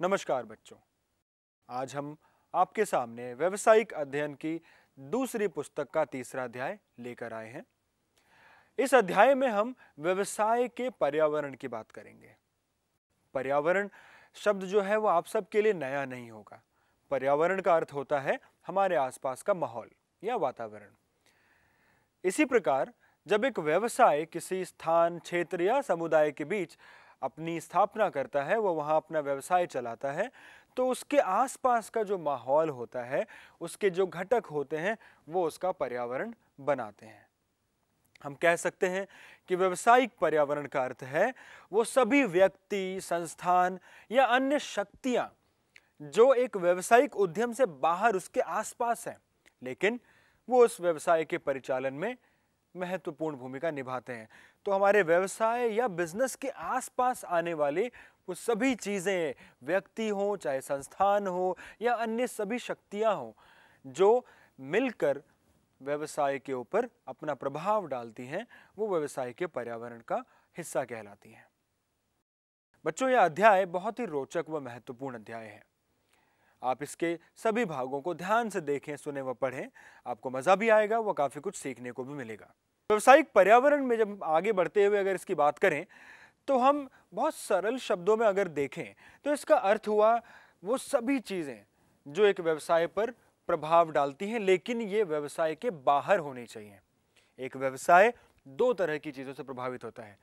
नमस्कार बच्चों। आज हम आपके सामने व्यवसायिक अध्ययन की दूसरी पुस्तक का तीसरा अध्याय लेकर आए हैं। इस अध्याय में हम व्यवसाय के पर्यावरण की बात करेंगे। पर्यावरण शब्द जो है वो आप सबके लिए नया नहीं होगा। पर्यावरण का अर्थ होता है हमारे आसपास का माहौल या वातावरण। इसी प्रकार जब एक व्यवसाय किसी स्थान, क्षेत्र या समुदाय के बीच अपनी स्थापना करता है, वो वहाँ अपना व्यवसाय चलाता है। तो उसके आसपास का जो माहौल होता है, उसके जो घटक होते हैं, वो उसका पर्यावरण बनाते हैं। हम कह सकते हैं कि व्यवसायिक पर्यावरण का अर्थ है, वो सभी व्यक्ति, संस्थान या अन्य शक्तियाँ, जो एक व्यवसायिक उद्यम से बाहर उसके आसपास हैं, लेकिन वो उस व्यवसाय के परिचालन में महत्वपूर्ण भूमिका निभाते हैं। तो हमारे व्यवसाय या बिज़नेस के आसपास आने वाले वो सभी चीज़ें, व्यक्ति हो, चाहे संस्थान हो या अन्य सभी शक्तियाँ हो, जो मिलकर व्यवसाय के ऊपर अपना प्रभाव डालती हैं, वो व्यवसाय के पर्यावरण का हिस्सा कहलाती हैं। बच्चों, यह अध्याय बहुत ही रोचक व महत्वपूर्ण अध्याय है। आप इसके सभी भागों को ध्यान से देखें, सुने व पढ़ें, आपको मज़ा भी आएगा व काफ़ी कुछ सीखने को भी मिलेगा। व्यवसायिक पर्यावरण में जब आगे बढ़ते हुए अगर इसकी बात करें तो हम बहुत सरल शब्दों में अगर देखें तो इसका अर्थ हुआ वो सभी चीज़ें जो एक व्यवसाय पर प्रभाव डालती हैं, लेकिन ये व्यवसाय के बाहर होनी चाहिए। एक व्यवसाय दो तरह की चीज़ों से प्रभावित होता है।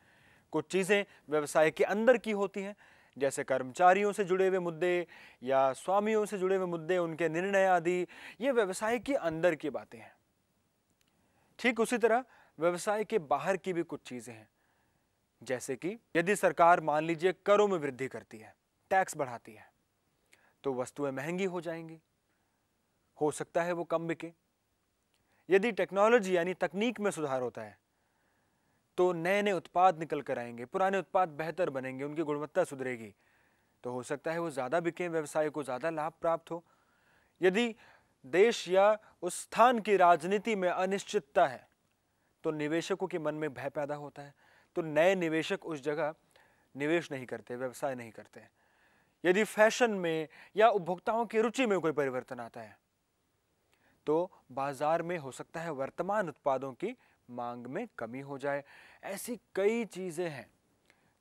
कुछ चीज़ें व्यवसाय के अंदर की होती हैं, जैसे कर्मचारियों से जुड़े हुए मुद्दे या स्वामियों से जुड़े हुए मुद्दे, उनके निर्णय आदि, ये व्यवसाय के अंदर की बातें हैं। ठीक उसी तरह व्यवसाय के बाहर की भी कुछ चीज़ें हैं। जैसे कि यदि सरकार मान लीजिए करों में वृद्धि करती है, टैक्स बढ़ाती है तो वस्तुएँ महँगी हो जाएँगी। हो सकता है वो कम बिके। यदि टेक्नोलॉजी यानी तकनीक में सुधार होता है तो नए नए उत्पाद निकल कर आएँगे, पुराने उत्पाद बेहतर बनेंगे, उनकी गुणवत्ता सुधरेगी। तो हो सकता है वो ज़्यादा बिके, व्यवसाय को ज़्यादा लाभ प्राप्त हो। यदि देश या उस स्थान की राजनीति में अनिश्चितता है तो निवेशकों के मन में भय पैदा होता है। तो नए निवेशक उस जगह निवेश नहीं करते, व्यवसाय नहीं करते। यदि फ़ैशन में या उपभोक्ताओं की रुचि में कोई परिवर्तन आता है तो बाज़ार में हो सकता है वर्तमान उत्पादों की मांग में कमी हो जाए। ऐसी कई चीज़ें हैं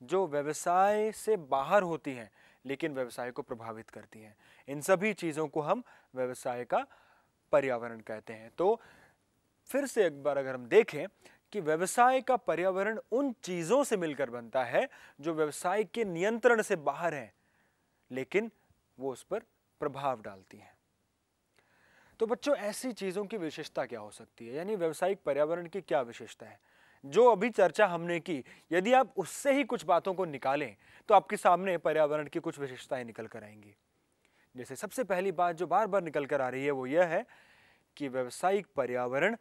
जो व्यवसाय से बाहर होती हैं, लेकिन व्यवसाय को प्रभावित करती हैं। इन सभी चीज़ों को हम व्यवसाय का पर्यावरण कहते हैं। तो फिर से एक बार अगर हम देखें कि व्यवसाय का पर्यावरण उन चीज़ों से मिलकर बनता है जो व्यवसाय के नियंत्रण से बाहर है, लेकिन वो उस पर प्रभाव डालती हैं। तो बच्चों, ऐसी चीज़ों की विशेषता क्या हो सकती है? यानी व्यवसायिक पर्यावरण की क्या विशेषता है? जो अभी चर्चा हमने की, यदि आप उससे ही कुछ बातों को निकालें तो आपके सामने पर्यावरण की कुछ विशेषताएँ निकल कर आएँगी। जैसे सबसे पहली बात जो बार बार निकल कर आ रही है, वो यह है कि व्यवसायिक पर्यावरण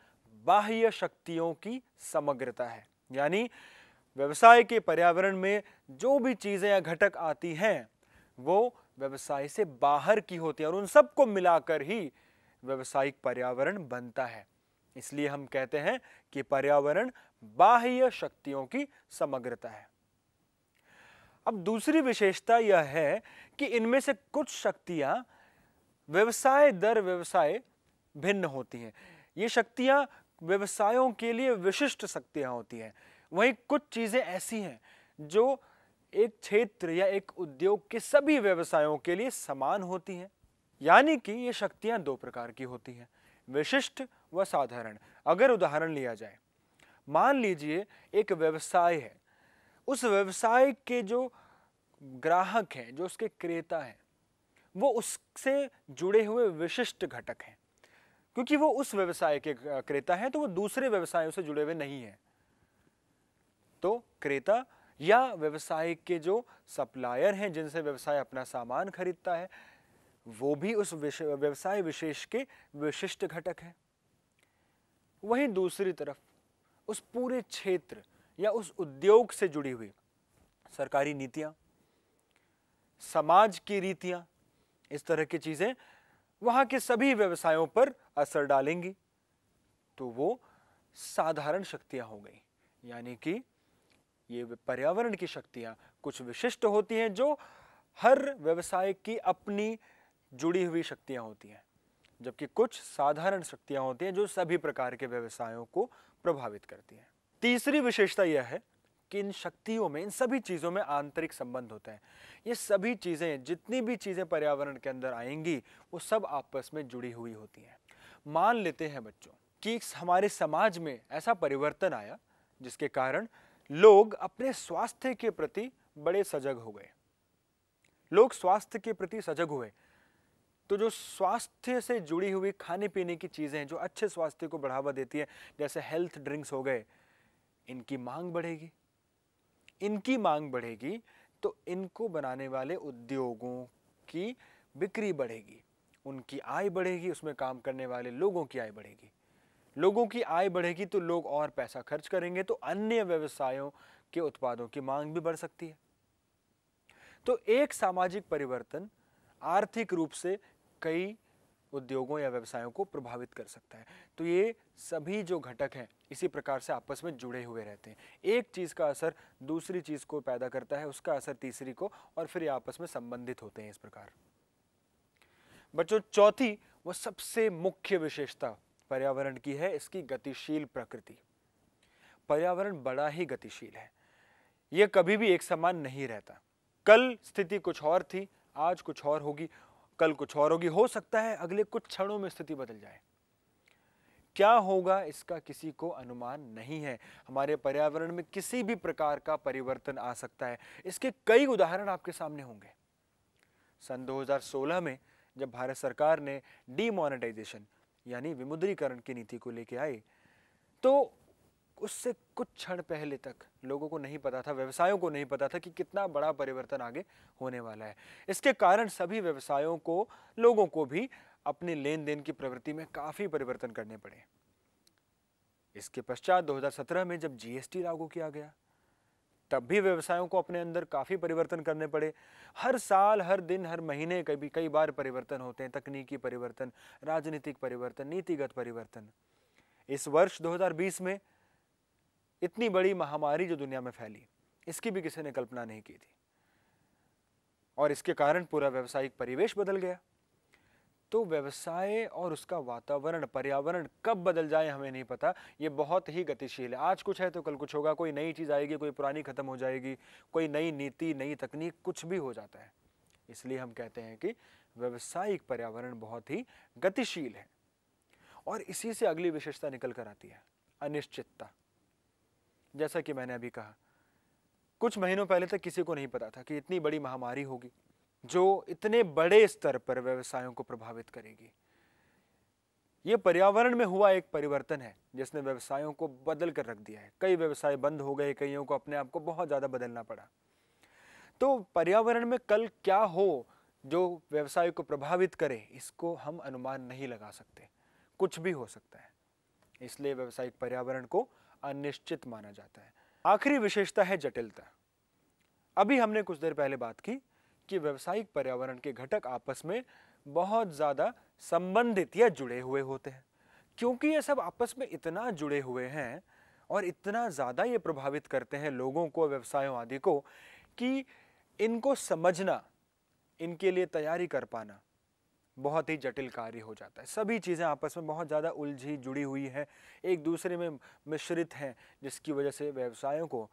बाह्य शक्तियों की समग्रता है। यानी व्यवसाय के पर्यावरण में जो भी चीज़ें या घटक आती हैं, वो व्यवसाय से बाहर की होती है और उन सबको मिलाकर ही व्यवसायिक पर्यावरण बनता है। इसलिए हम कहते हैं कि पर्यावरण बाह्य शक्तियों की समग्रता है। अब दूसरी विशेषता यह है कि इनमें से कुछ शक्तियाँ व्यवसाय दर व्यवसाय भिन्न होती हैं। ये शक्तियाँ व्यवसायों के लिए विशिष्ट शक्तियाँ होती हैं। वहीं कुछ चीज़ें ऐसी हैं जो एक क्षेत्र या एक उद्योग के सभी व्यवसायों के लिए समान होती हैं। यानी कि ये शक्तियाँ दो प्रकार की होती हैं, विशिष्ट व साधारण। अगर उदाहरण लिया जाए, मान लीजिए एक व्यवसाय है। उस व्यवसाय के जो ग्राहक हैं, जो उसके क्रेता हैं, वो उससे जुड़े हुए विशिष्ट घटक हैं। क्योंकि वो उस व्यवसाय के क्रेता हैं तो वो दूसरे व्यवसायों से जुड़े हुए नहीं हैं। तो क्रेता या व्यवसाय के जो सप्लायर हैं, जिनसे व्यवसाय अपना सामान खरीदता है, वो भी उस व्यवसाय विशेष के विशिष्ट घटक है। वहीं दूसरी तरफ़, उस पूरे क्षेत्र या उस उद्योग से जुड़ी हुई सरकारी नीतियाँ, समाज की रीतियाँ, इस तरह की चीज़ें वहाँ के सभी व्यवसायों पर असर डालेंगी। तो वो साधारण शक्तियाँ हो गई। यानी कि ये पर्यावरण की शक्तियाँ कुछ विशिष्ट होती हैं जो हर व्यवसाय की अपनी जुड़ी हुई शक्तियाँ होती हैं, जबकि कुछ साधारण शक्तियाँ होती हैं जो सभी प्रकार के व्यवसायों को प्रभावित करती हैं। तीसरी विशेषता यह है कि इन शक्तियों में, इन सभी चीज़ों में आंतरिक संबंध होता है। ये सभी चीज़ें, जितनी भी चीज़ें पर्यावरण के अंदर आएँगी, वो सब आपस में जुड़ी हुई होती हैं। मान लेते हैं बच्चों कि हमारे समाज में ऐसा परिवर्तन आया, जिसके कारण लोग अपने स्वास्थ्य के प्रति बड़े सजग हो गए। लोग स्वास्थ्य के प्रति सजग हुए। तो जो स्वास्थ्य से जुड़ी हुई खाने पीने की चीज़ें जो अच्छे स्वास्थ्य को बढ़ावा देती है, जैसे हेल्थ ड्रिंक्स हो गए, इनकी मांग बढ़ेगी। इनकी मांग बढ़ेगी तो इनको बनाने वाले उद्योगों की बिक्री बढ़ेगी। उनकी आय बढ़ेगी, उसमें काम करने वाले लोगों की आय बढ़ेगी। लोगों की आय बढ़ेगी तो लोग और पैसा खर्च करेंगे तो अन्य व्यवसायों के उत्पादों की मांग भी बढ़ सकती है। तो एक सामाजिक परिवर्तन आर्थिक रूप से कई उद्योगों या व्यवसायों को प्रभावित कर सकता है। तो ये सभी जो घटक हैं, इसी प्रकार से आपस में जुड़े हुए रहते हैं। एक चीज़ का असर दूसरी चीज़ को पैदा करता है, उसका असर तीसरी को और फिर ये आपस में संबंधित होते हैं इस प्रकार। बच्चों, चौथी, वो सबसे मुख्य विशेषता पर्यावरण की है, इसकी गतिशील प्रकृति। पर्यावरण बड़ा ही गतिशील है। यह कभी भी एक समान नहीं रहता। कल स्थिति कुछ और थी, आज कुछ और होगी कल कुछ और होगी। हो सकता है अगले कुछ क्षणों में स्थिति बदल जाए। क्या होगा इसका किसी को अनुमान नहीं है। हमारे पर्यावरण में किसी भी प्रकार का परिवर्तन आ सकता है। इसके कई उदाहरण आपके सामने होंगे। सन 2016 में जब भारत सरकार ने डीमोनेटाइजेशन, यानी विमुद्रीकरण की नीति को लेकर आई तो उससे कुछ क्षण पहले तक लोगों को नहीं पता था, व्यवसायों को नहीं पता था कि कितना बड़ा परिवर्तन आगे होने वाला है। इसके कारण सभी व्यवसायों को, लोगों को भी अपने लेन देन की प्रवृत्ति में काफ़ी परिवर्तन करने पड़े। इसके पश्चात 2017 में जब जीएसटी लागू किया गया, तब भी व्यवसायों को अपने अंदर काफ़ी परिवर्तन करने पड़े। हर साल, हर दिन, हर महीने कभी, कई बार परिवर्तन होते हैं। तकनीकी परिवर्तन, राजनीतिक परिवर्तन, नीतिगत परिवर्तन। इस वर्ष 2020 में इतनी बड़ी महामारी जो दुनिया में फैली, इसकी भी किसी ने कल्पना नहीं की थी। और इसके कारण पूरा व्यवसायिक परिवेश बदल गया। तो व्यवसाय और उसका वातावरण, पर्यावरण कब बदल जाए हमें नहीं पता। ये बहुत ही गतिशील है। आज कुछ है तो कल कुछ होगा। कोई नई चीज़ आएगी, कोई पुरानी खत्म हो जाएगी, कोई नई नीति, नई तकनीक, कुछ भी हो जाता है। इसलिए हम कहते हैं कि व्यवसायिक पर्यावरण बहुत ही गतिशील है। और इसी से अगली विशेषता निकल कर आती है, अनिश्चितता। जैसा कि मैंने अभी कहा। कुछ महीनों पहले तक किसी को नहीं पता था कि इतनी बड़ी महामारी होगी, जो इतने बड़े स्तर पर व्यवसायों को प्रभावित करेगी। ये पर्यावरण में हुआ एक परिवर्तन है, जिसने व्यवसायों को बदल कर रख दिया है। कई व्यवसाय बंद हो गए, कईयों को अपने आप को बहुत ज़्यादा बदलना पड़ा। तो पर्यावरण में कल क्या हो, जो व्यवसाय को प्रभावित करे, इसको हम अनुमान नहीं लगा सकते। कुछ भी हो सकता है। इसलिए व्यवसायिक पर्यावरण को अनिश्चित माना जाता है। आखिरी विशेषता है जटिलता। अभी हमने कुछ देर पहले बात की कि व्यवसायिक पर्यावरण के घटक आपस में बहुत ज़्यादा संबंधित या जुड़े हुए होते हैं। क्योंकि ये सब आपस में इतना जुड़े हुए हैं और इतना ज़्यादा ये प्रभावित करते हैं लोगों को, व्यवसायों आदि को, कि इनको समझना, इनके लिए तैयारी कर पाना बहुत ही जटिल कार्य हो जाता है। सभी चीज़ें आपस में बहुत ज़्यादा उलझी जुड़ी हुई हैं, एक दूसरे में मिश्रित हैं, जिसकी वजह से व्यवसायों को,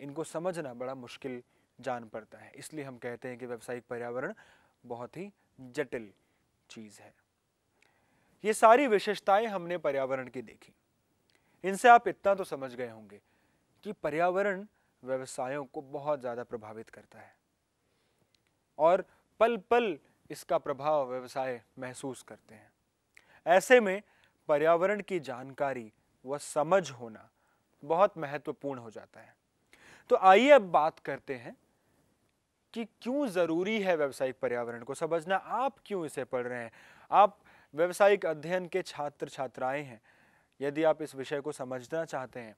इनको समझना बड़ा मुश्किल जान पड़ता है। इसलिए हम कहते हैं कि व्यावसायिक पर्यावरण बहुत ही जटिल चीज़ है। ये सारी विशेषताएँ हमने पर्यावरण की देखी। इनसे आप इतना तो समझ गए होंगे कि पर्यावरण व्यवसायों को बहुत ज़्यादा प्रभावित करता है। और पल पल इसका प्रभाव व्यवसाय महसूस करते हैं। ऐसे में पर्यावरण की जानकारी व समझ होना बहुत महत्वपूर्ण हो जाता है। तो आइए अब बात करते हैं कि क्यों ज़रूरी है व्यवसायिक पर्यावरण को समझना? आप क्यों इसे पढ़ रहे हैं? आप व्यवसायिक अध्ययन के छात्र छात्राएँ हैं। यदि आप इस विषय को समझना चाहते हैं,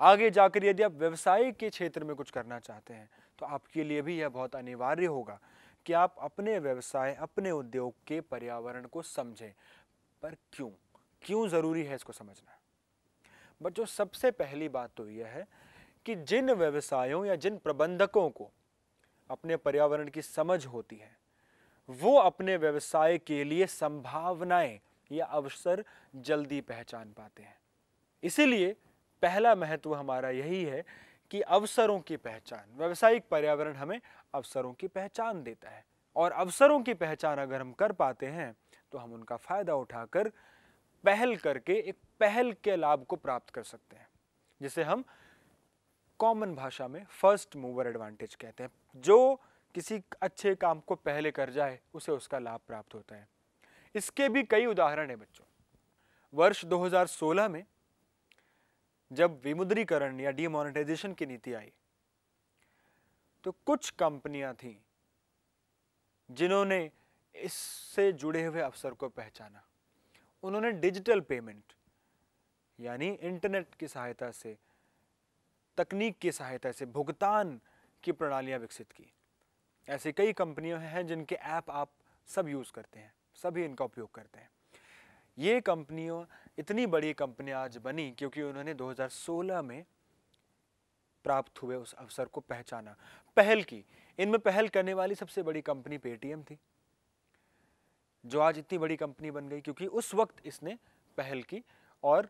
आगे जाकर यदि आप व्यवसाय के क्षेत्र में कुछ करना चाहते हैं तो आपके लिए भी यह बहुत अनिवार्य होगा। कि आप अपने व्यवसाय, अपने उद्योग के पर्यावरण को समझें। पर क्यों? क्यों ज़रूरी है इसको समझना? बट जो सबसे पहली बात तो यह है कि जिन व्यवसायों या जिन प्रबंधकों को अपने पर्यावरण की समझ होती है, वो अपने व्यवसाय के लिए संभावनाएँ या अवसर जल्दी पहचान पाते हैं। इसीलिए पहला महत्व हमारा यही है कि अवसरों की पहचान, व्यवसायिक पर्यावरण हमें अवसरों की पहचान देता है। और अवसरों की पहचान अगर हम कर पाते हैं तो हम उनका फ़ायदा उठाकर पहल करके एक पहल के लाभ को प्राप्त कर सकते हैं। जिसे हम कॉमन भाषा में फ़र्स्ट मूवर एडवांटेज कहते हैं। जो किसी अच्छे काम को पहले कर जाए, उसे उसका लाभ प्राप्त होता है। इसके भी कई उदाहरण हैं बच्चों। वर्ष 2016 में जब विमुद्रीकरण या डीमोनेटाइजेशन की नीति आई तो कुछ कंपनियाँ थीं जिन्होंने इससे जुड़े हुए अवसर को पहचाना। उन्होंने डिजिटल पेमेंट, यानी इंटरनेट की सहायता से, तकनीक की सहायता से भुगतान की प्रणालियाँ विकसित की। ऐसी कई कंपनियाँ हैं जिनके ऐप आप सब यूज़ करते हैं, सभी इनका उपयोग करते हैं। ये कंपनियों, इतनी बड़ी कंपनियाँ आज बनी क्योंकि उन्होंने 2016 में प्राप्त हुए उस अवसर को पहचाना। पहल की। इनमें पहल करने वाली सबसे बड़ी कंपनी पेटीएम थी, जो आज इतनी बड़ी कंपनी बन गई क्योंकि उस वक्त इसने पहल की और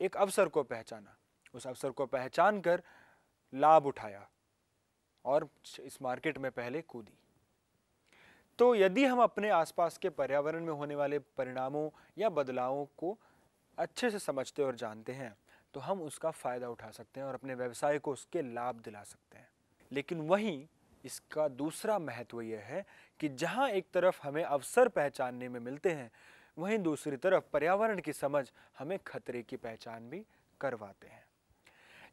एक अवसर को पहचाना। उस अवसर को पहचान कर लाभ उठाया और इस मार्केट में पहले कूदी। तो यदि हम अपने आसपास के पर्यावरण में होने वाले परिणामों या बदलावों को अच्छे से समझते और जानते हैं तो हम उसका फ़ायदा उठा सकते हैं और अपने व्यवसाय को उसके लाभ दिला सकते हैं। लेकिन वहीं इसका दूसरा महत्व यह है कि जहाँ एक तरफ़ हमें अवसर पहचानने में मिलते हैं, वहीं दूसरी तरफ़ पर्यावरण की समझ हमें खतरे की पहचान भी करवाते हैं।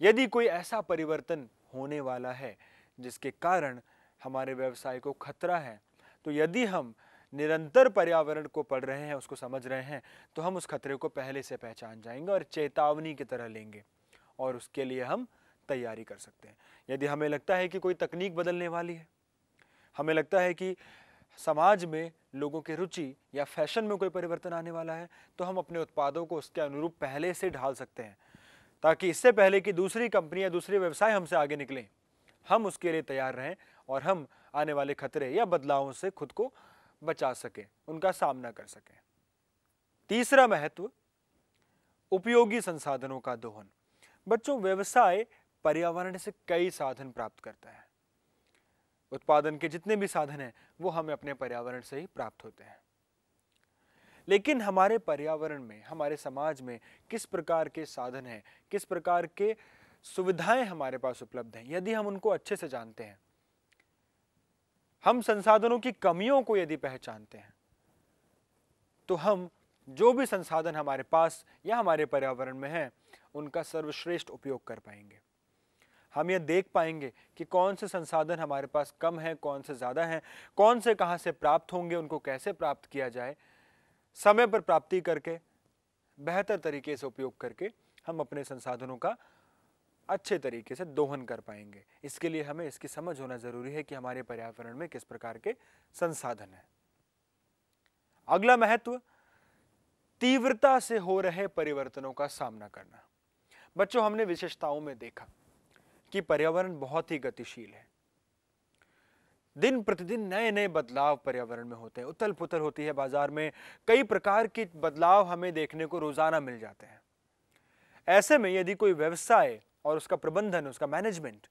यदि कोई ऐसा परिवर्तन होने वाला है जिसके कारण हमारे व्यवसाय को खतरा है तो यदि हम निरंतर पर्यावरण को पढ़ रहे हैं, उसको समझ रहे हैं तो हम उस खतरे को पहले से पहचान जाएँगे और चेतावनी की तरह लेंगे और उसके लिए हम तैयारी कर सकते हैं। यदि हमें लगता है कि कोई तकनीक बदलने वाली है, हमें लगता है कि समाज में लोगों के रुचि या फ़ैशन में कोई परिवर्तन आने वाला है तो हम अपने उत्पादों को उसके अनुरूप पहले से ढाल सकते हैं, ताकि इससे पहले कि दूसरी कंपनी या दूसरे व्यवसाय हमसे आगे निकलें, हम उसके लिए तैयार रहें और हम आने वाले खतरे या बदलावों से खुद को बचा सकें, उनका सामना कर सकें। तीसरा महत्व, उपयोगी संसाधनों का दोहन। बच्चों, व्यवसाय पर्यावरण से कई साधन प्राप्त करता है। उत्पादन के जितने भी साधन हैं, वो हमें अपने पर्यावरण से ही प्राप्त होते हैं। लेकिन हमारे पर्यावरण में, हमारे समाज में किस प्रकार के साधन हैं, किस प्रकार के सुविधाएँ हमारे पास उपलब्ध हैं, यदि हम उनको अच्छे से जानते हैं हम संसाधनों की कमियों को यदि पहचानते हैं तो हम जो भी संसाधन हमारे पास या हमारे पर्यावरण में हैं, उनका सर्वश्रेष्ठ उपयोग कर पाएँगे। हम यह देख पाएँगे कि कौन से संसाधन हमारे पास कम है, कौन से ज़्यादा हैं, कौन से कहाँ से प्राप्त होंगे, उनको कैसे प्राप्त किया जाए, समय पर प्राप्ति करके, बेहतर तरीके से उपयोग करके हम अपने संसाधनों का अच्छे तरीके से दोहन कर पाएँगे। इसके लिए हमें, इसकी समझ होना ज़रूरी है कि हमारे पर्यावरण में किस प्रकार के संसाधन है। अगला महत्व, तीव्रता से हो रहे परिवर्तनों का सामना करना। बच्चों, हमने विशेषताओं में देखा कि पर्यावरण बहुत ही गतिशील है। दिन प्रतिदिन नए नए बदलाव पर्यावरण में होते हैं। उथल पुथल होती है बाज़ार में। कई प्रकार के बदलाव हमें देखने को रोज़ाना मिल जाते हैं। ऐसे में यदि कोई व्यवसाय और उसका प्रबंधन, उसका मैनेजमेंट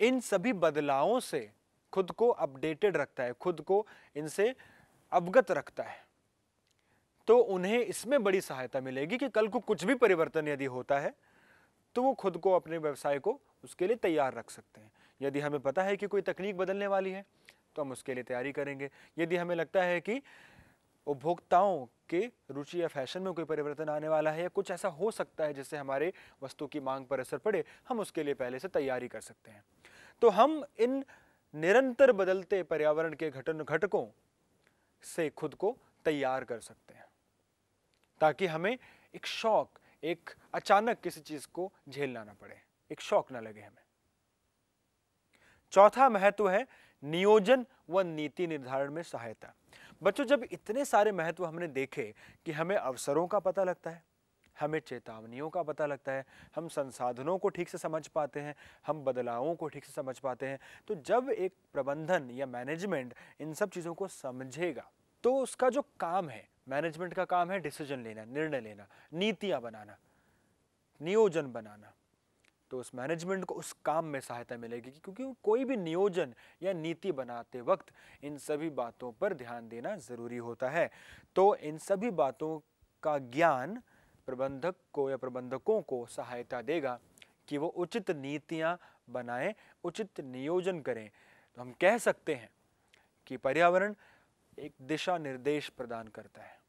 इन सभी बदलावों से खुद को अपडेटेड रखता है, खुद को इनसे अवगत रखता है। तो उन्हें इसमें बड़ी सहायता मिलेगी कि कल को कुछ भी परिवर्तन यदि होता है तो वो खुद को अपने व्यवसाय को उसके लिए तैयार रख सकते हैं। यदि हमें पता है कि कोई तकनीक बदलने वाली है तो हम उसके लिए तैयारी करेंगे। यदि हमें लगता है कि उपभोक्ताओं के रुचि या फ़ैशन में कोई परिवर्तन आने वाला है या कुछ ऐसा हो सकता है जिससे हमारे वस्तु की मांग पर असर पड़े, हम उसके लिए पहले से तैयारी कर सकते हैं। तो हम इन निरंतर बदलते पर्यावरण के घटन घटकों से खुद को तैयार कर सकते हैं, ताकि हमें एक शौक, एक अचानक किसी चीज़ को झेलना ना पड़े, एक शौक ना लगे हमें। चौथा महत्व है नियोजन व नीति निर्धारण में सहायता। बच्चों, जब इतने सारे महत्व हमने देखे कि हमें अवसरों का पता लगता है, हमें चेतावनियों का पता लगता है, हम संसाधनों को ठीक से समझ पाते हैं, हम बदलावों को ठीक से समझ पाते हैं तो जब एक प्रबंधन या मैनेजमेंट इन सब चीज़ों को समझेगा तो उसका जो काम है मैनेजमेंट का काम है डिसीज़न लेना, निर्णय लेना, नीतियाँ बनाना, नियोजन बनाना। तो उस मैनेजमेंट को उस काम में सहायता मिलेगी, क्योंकि कोई भी नियोजन या नीति बनाते वक्त इन सभी बातों पर ध्यान देना ज़रूरी होता है। तो इन सभी बातों का ज्ञान प्रबंधक को या प्रबंधकों को सहायता देगा कि वो उचित नीतियाँ बनाएँ, उचित नियोजन करें। तो हम कह सकते हैं कि पर्यावरण एक दिशा निर्देश प्रदान करता है।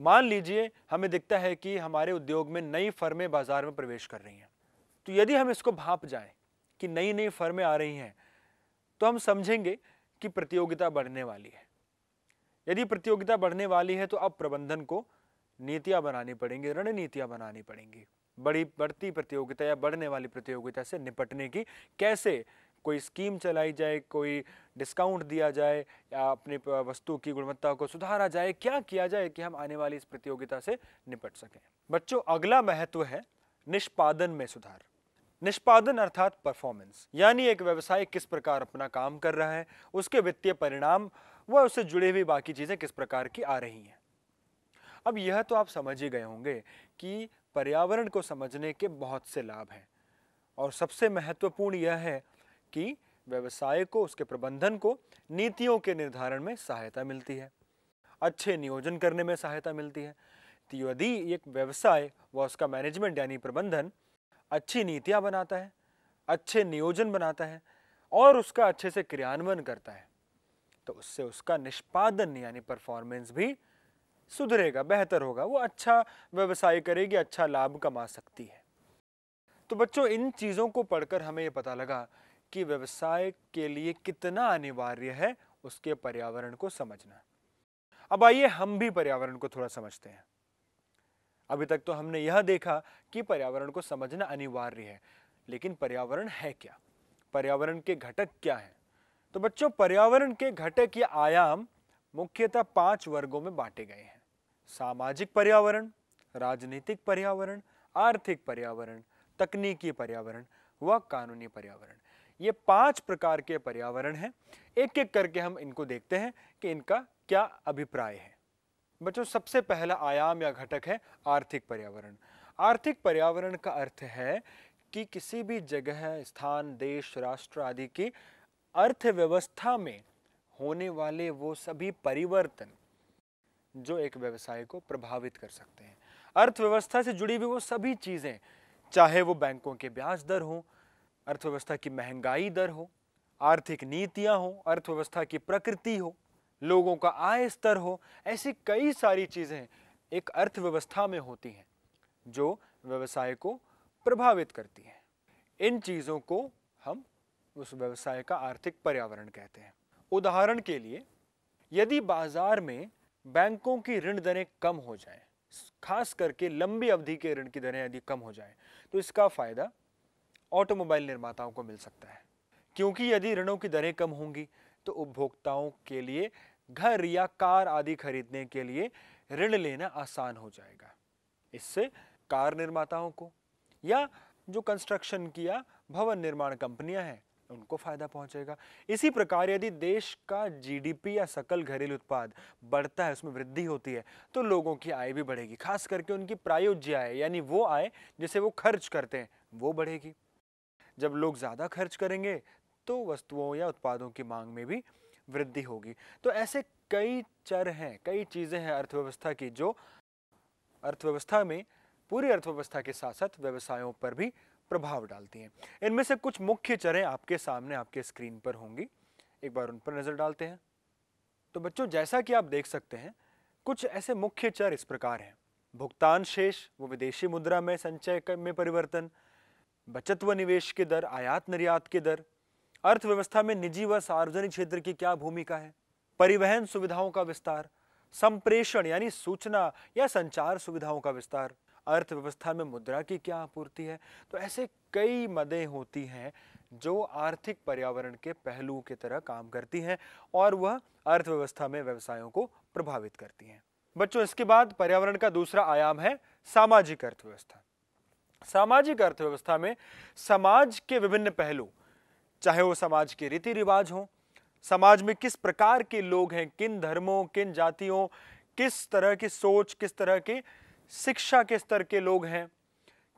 मान लीजिए, हमें दिखता है कि हमारे उद्योग में नई फर्में बाज़ार में प्रवेश कर रही हैं। तो यदि हम इसको भाप जाएँ कि नई नई फर्में आ रही हैं तो हम समझेंगे कि प्रतियोगिता बढ़ने वाली है। यदि प्रतियोगिता बढ़ने वाली है तो अब प्रबंधन को नीतियाँ बनानी पड़ेंगी, रणनीतियाँ बनानी पड़ेंगी। बड़ी, बढ़ती प्रतियोगिता या बढ़ने वाली प्रतियोगिता से निपटने की कैसे कोई स्कीम चलाई जाए, कोई डिस्काउंट दिया जाए या अपनी वस्तु की गुणवत्ता को सुधारा जाए, क्या किया जाए कि हम आने वाली इस प्रतियोगिता से निपट सकें? बच्चों, अगला महत्व है निष्पादन में सुधार। निष्पादन अर्थात परफॉर्मेंस यानी एक व्यवसाय किस प्रकार अपना काम कर रहा है, उसके वित्तीय परिणाम व उससे जुड़े हुई बाकी चीज़ें किस प्रकार की आ रही हैं। अब यह तो आप समझ ही गए होंगे कि पर्यावरण को समझने के बहुत से लाभ हैं। और सबसे महत्वपूर्ण यह है कि व्यवसाय को, उसके प्रबंधन को नीतियों के निर्धारण में सहायता मिलती है। अच्छे नियोजन करने में सहायता मिलती है। तो यदि एक व्यवसाय व उसका मैनेजमेंट यानी प्रबंधन अच्छी नीतियाँ बनाता है, अच्छे नियोजन बनाता है और उसका अच्छे से क्रियान्वयन करता है। तो उससे उसका निष्पादन यानी परफॉर्मेंस भी सुधरेगा, बेहतर होगा। वो अच्छा व्यवसाय करेगी अच्छा लाभ कमा सकती है। तो बच्चों, इन चीज़ों को पढ़कर हमें ये पता लगा कि व्यवसाय के लिए कितना अनिवार्य है उसके पर्यावरण को समझना। अब आइए हम भी पर्यावरण को थोड़ा समझते हैं। अभी तक तो हमने यह देखा कि पर्यावरण को समझना अनिवार्य है। लेकिन पर्यावरण है क्या? पर्यावरण के घटक क्या हैं? तो बच्चों, पर्यावरण के घटक या आयाम मुख्यतः पाँच वर्गों में बांटे गए हैं। सामाजिक पर्यावरण, राजनीतिक पर्यावरण, आर्थिक पर्यावरण, तकनीकी पर्यावरण व कानूनी पर्यावरण। ये पाँच प्रकार के पर्यावरण हैं। एक एक करके हम इनको देखते हैं कि इनका क्या अभिप्राय है। बच्चों, सबसे पहला आयाम या घटक है आर्थिक पर्यावरण। आर्थिक पर्यावरण का अर्थ है कि किसी भी जगह, स्थान, देश, राष्ट्र आदि की अर्थव्यवस्था में होने वाले वो सभी परिवर्तन जो एक व्यवसाय को प्रभावित कर सकते हैं। अर्थव्यवस्था से जुड़ी हुई वो सभी चीज़ें, चाहे वो बैंकों के ब्याज दर हो, अर्थव्यवस्था की महँगाई दर हो, आर्थिक नीतियाँ हो, अर्थव्यवस्था की प्रकृति हो लोगों का आय स्तर हो ऐसी कई सारी चीज़ें एक अर्थव्यवस्था में होती हैं जो व्यवसाय को प्रभावित करती हैं। इन चीज़ों को हम उस व्यवसाय का आर्थिक पर्यावरण कहते हैं। उदाहरण के लिए यदि बाज़ार में बैंकों की ऋण दरें कम हो जाएँ, खास करके लंबी अवधि के ऋण की दरें यदि कम हो जाएँ, तो इसका फ़ायदा ऑटोमोबाइल निर्माताओं को मिल सकता है। क्योंकि यदि ऋणों की दरें कम होंगी तो उपभोक्ताओं के लिए घर या कार आदि खरीदने के लिए ऋण लेना आसान हो जाएगा। इससे कार निर्माताओं को या जो कंस्ट्रक्शन किया भवन निर्माण कंपनियाँ हैं, उनको फ़ायदा पहुंचेगा। इसी प्रकार यदि देश का जीडीपी या सकल घरेलू उत्पाद बढ़ता है, उसमें वृद्धि होती है तो लोगों की आय भी बढ़ेगी, खास करके उनकी प्रायोज्य आय, यानी वो आय जिसे वो खर्च करते हैं, वो बढ़ेगी। जब लोग ज़्यादा खर्च करेंगे तो वस्तुओं या उत्पादों की मांग में भी वृद्धि होगी। तो ऐसे कई चर हैं, कई चीज़ें हैं अर्थव्यवस्था की जो अर्थव्यवस्था में, पूरी अर्थव्यवस्था के साथ साथ व्यवसायों पर भी प्रभाव डालती हैं। इनमें से कुछ मुख्य चरें आपके सामने आपके स्क्रीन पर होंगी। एक बार उन पर नज़र डालते हैं। तो बच्चों, जैसा कि आप देख सकते हैं, कुछ ऐसे मुख्य चर इस प्रकार हैं। भुगतान शेष, वो विदेशी मुद्रा में संचय में परिवर्तन, बचत व निवेश की दर आयात निर्यात की दर अर्थव्यवस्था में निजी व सार्वजनिक क्षेत्र की क्या भूमिका है? परिवहन सुविधाओं का विस्तार, संप्रेषण यानी सूचना या संचार सुविधाओं का विस्तार। अर्थव्यवस्था में मुद्रा की क्या आपूर्ति है? तो ऐसे कई मदें होती हैं जो आर्थिक पर्यावरण के पहलुओं की तरह काम करती हैं और वह अर्थव्यवस्था में व्यवसायों को प्रभावित करती हैं। बच्चों, इसके बाद पर्यावरण का दूसरा आयाम है सामाजिक अर्थव्यवस्था। सामाजिक अर्थव्यवस्था में समाज के विभिन्न पहलू चाहे वो समाज के रीति रिवाज हो, समाज में किस प्रकार के लोग हैं, किन धर्मों, किन जातियों, किस तरह की सोच, किस तरह की शिक्षा के स्तर के लोग हैं,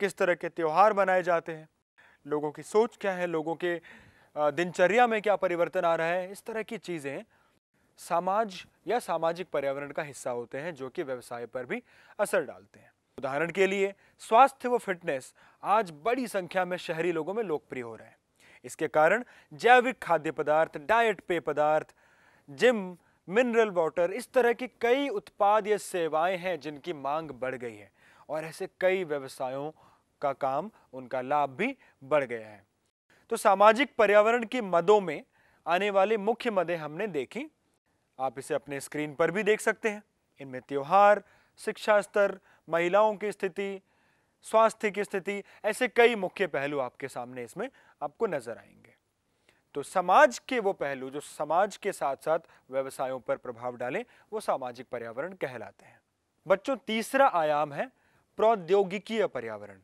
किस तरह के त्यौहार मनाए जाते हैं, लोगों की सोच क्या है, लोगों के दिनचर्या में क्या परिवर्तन आ रहा है, इस तरह की चीज़ें समाज या सामाजिक पर्यावरण का हिस्सा होते हैं, जो कि व्यवसाय पर भी असर डालते हैं। उदाहरण के लिए, स्वास्थ्य व फिटनेस आज बड़ी संख्या में शहरी लोगों में लोकप्रिय हो रहे हैं। इसके कारण जैविक खाद्य पदार्थ डाइट पेय पदार्थ जिम मिनरल वाटर इस तरह की कई उत्पाद या सेवाएँ हैं जिनकी मांग बढ़ गई है और ऐसे कई व्यवसायों का काम उनका लाभ भी बढ़ गया है। तो सामाजिक पर्यावरण की मदों में आने वाली मुख्य मदें हमने देखी। आप इसे अपने स्क्रीन पर भी देख सकते हैं। इनमें त्योहार, शिक्षा स्तर, महिलाओं की स्थिति स्वास्थ्य की स्थिति, ऐसे कई मुख्य पहलू आपके सामने इसमें आपको नज़र आएँगे। तो समाज के वो पहलू, जो समाज के साथ साथ व्यवसायों पर प्रभाव डालें, वो सामाजिक पर्यावरण कहलाते हैं। बच्चों, तीसरा आयाम है प्रौद्योगिकीय पर्यावरण।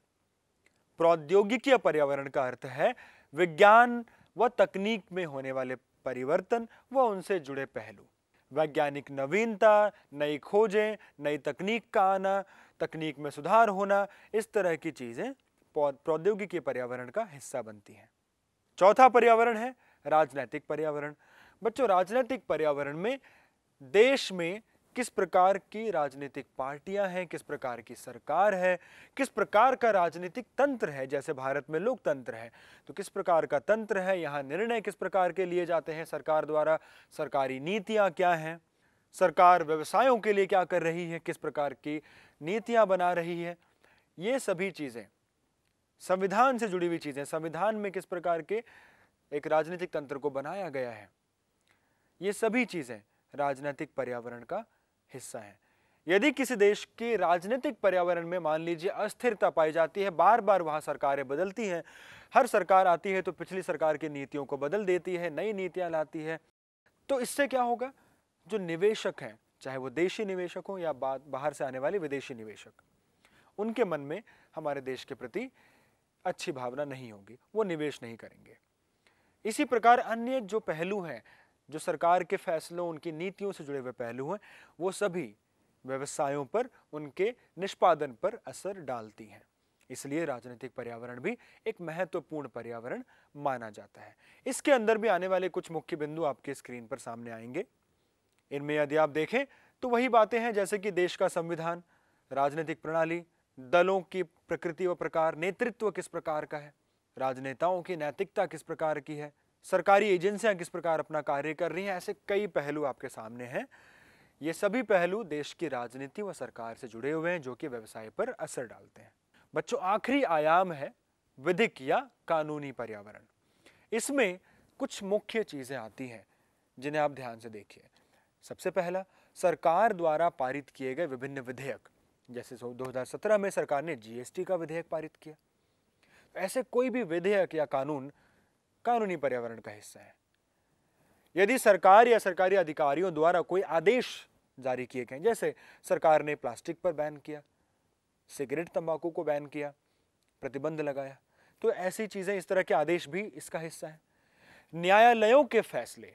प्रौद्योगिकीय पर्यावरण का अर्थ है विज्ञान व तकनीक में होने वाले परिवर्तन व उनसे जुड़े पहलू। वैज्ञानिक नवीनता, नई खोजें, नई तकनीक का आना तकनीक में सुधार होना, इस तरह की चीज़ें प्रौद्योगिकी पर्यावरण का हिस्सा बनती हैं। चौथा पर्यावरण है, राजनैतिक पर्यावरण। बच्चों, राजनैतिक पर्यावरण में देश में किस प्रकार की राजनीतिक पार्टियाँ हैं, किस प्रकार की सरकार है, किस प्रकार का राजनीतिक तंत्र है, जैसे भारत में लोकतंत्र है तो किस प्रकार का तंत्र है, यहाँ निर्णय किस प्रकार के लिए जाते हैं सरकार द्वारा, सरकारी नीतियाँ क्या हैं, सरकार व्यवसायों के लिए क्या कर रही है, किस प्रकार की नीतियाँ बना रही है, ये सभी चीज़ें, संविधान से जुड़ी हुई चीज़ें, संविधान में किस प्रकार के एक राजनीतिक तंत्र को बनाया गया है, ये सभी चीज़ें राजनीतिक पर्यावरण का हिस्सा है। यदि किसी देश के राजनीतिक पर्यावरण में मान लीजिए अस्थिरता पाई जाती है बार बार वहाँ सरकारें बदलती हैं, हर सरकार आती है तो पिछली सरकार की नीतियों को बदल देती है, नई नीतियाँ लाती है तो इससे क्या होगा? जो निवेशक हैं चाहे वो देशी निवेशक हो या बाहर से आने वाले विदेशी निवेशक, उनके मन में हमारे देश के प्रति अच्छी भावना नहीं होगी, वो निवेश नहीं करेंगे। इसी प्रकार अन्य जो पहलू हैं, जो सरकार के फैसलों, उनकी नीतियों से जुड़े हुए पहलू हैं, वो सभी व्यवसायों पर, उनके निष्पादन पर असर डालती हैं। इसलिए राजनीतिक पर्यावरण भी एक महत्वपूर्ण पर्यावरण माना जाता है। इसके अंदर भी आने वाले कुछ मुख्य बिंदु आपके स्क्रीन पर सामने आएँगे। इनमें यदि आप देखें तो वही बातें हैं जैसे कि देश का संविधान, राजनीतिक प्रणाली, दलों की प्रकृति व प्रकार, नेतृत्व किस प्रकार का है, राजनेताओं की नैतिकता किस प्रकार की है, सरकारी एजेंसियाँ किस प्रकार अपना कार्य कर रही हैं, ऐसे कई पहलू आपके सामने हैं। ये सभी पहलू देश की राजनीति व सरकार से जुड़े हुए हैं, जो कि व्यवसाय पर असर डालते हैं। बच्चों, आखिरी आयाम है विधिक या कानूनी पर्यावरण। इसमें कुछ मुख्य चीज़ें आती हैं, जिन्हें आप ध्यान से देखिए। सबसे पहला, सरकार द्वारा पारित किए गए विभिन्न विधेयक। जैसे 2017 में सरकार ने जीएसटी का विधेयक पारित किया। ऐसे कोई भी विधेयक या कानून, कानूनी पर्यावरण का हिस्सा है। यदि सरकार या सरकारी अधिकारियों द्वारा कोई आदेश जारी किए गए, जैसे सरकार ने प्लास्टिक पर बैन किया, सिगरेट, तंबाकू को बैन किया, प्रतिबंध लगाया तो ऐसी चीज़ें, इस तरह के आदेश भी इसका हिस्सा है। न्यायालयों के फैसले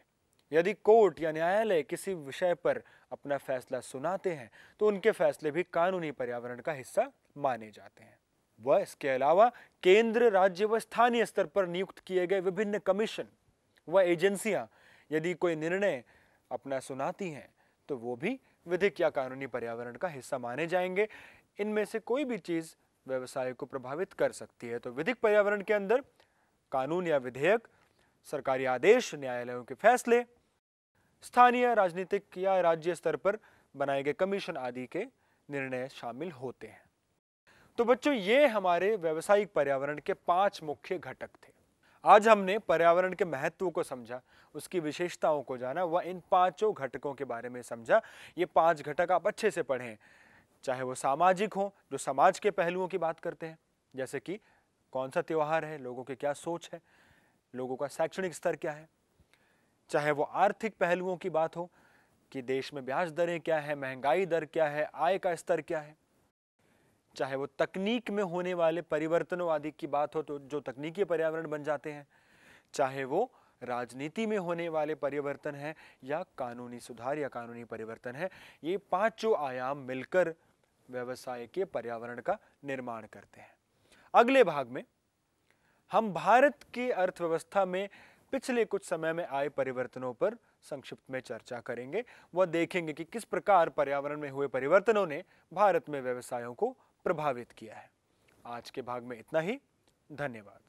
यदि कोर्ट या न्यायालय किसी विषय पर अपना फैसला सुनाते हैं तो उनके फैसले भी कानूनी पर्यावरण का हिस्सा माने जाते हैं। व इसके अलावा केंद्र, राज्य व स्थानीय स्तर पर नियुक्त किए गए विभिन्न कमीशन व एजेंसियाँ यदि कोई निर्णय अपना सुनाती हैं तो वो भी विधिक या कानूनी पर्यावरण का हिस्सा माने जाएँगे। इनमें से कोई भी चीज़ व्यवसाय को प्रभावित कर सकती है तो विधिक पर्यावरण के अंदर कानून या विधेयक, सरकारी आदेश, न्यायालयों के फैसले स्थानीय राजनीतिक या राज्य स्तर पर बनाए गए कमीशन आदि के निर्णय शामिल होते हैं। तो बच्चों, ये हमारे व्यवसायिक पर्यावरण के पाँच मुख्य घटक थे। आज हमने पर्यावरण के महत्व को समझा, उसकी विशेषताओं को जाना, व इन पाँचों घटकों के बारे में समझा। ये पाँच घटक आप अच्छे से पढ़ें, चाहे वो सामाजिक हो, जो समाज के पहलुओं की बात करते हैं। जैसे कि कौन सा त्यौहार है, लोगों की क्या सोच है, लोगों का शैक्षणिक स्तर क्या है चाहे वो आर्थिक पहलुओं की बात हो कि देश में ब्याज दरें क्या है, महँगाई दर क्या है, आय का स्तर क्या है। चाहे वो तकनीक में होने वाले परिवर्तनों आदि की बात हो तो जो तकनीकी पर्यावरण बन जाते हैं, चाहे वो राजनीति में होने वाले परिवर्तन है या कानूनी सुधार या कानूनी परिवर्तन है, ये पाँचों आयाम मिलकर व्यवसाय के पर्यावरण का निर्माण करते हैं। अगले भाग में हम भारत की अर्थव्यवस्था में पिछले कुछ समय में आए परिवर्तनों पर संक्षिप्त में चर्चा करेंगे। वह देखेंगे कि किस प्रकार पर्यावरण में हुए परिवर्तनों ने भारत में व्यवसायों को प्रभावित किया है। आज के भाग में इतना ही। धन्यवाद।